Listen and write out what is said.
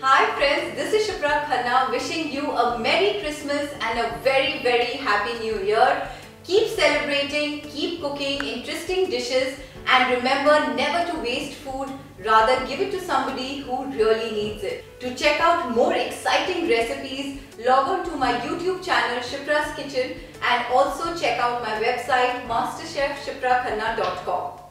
Hi friends, this is Shipra Khanna wishing you a Merry Christmas and a very very Happy New Year. Keep celebrating, keep cooking interesting dishes and remember never to waste food, rather give it to somebody who really needs it. To check out more exciting recipes, log on to my YouTube channel Shipra's Kitchen and also check out my website masterchefshiprakhanna.com.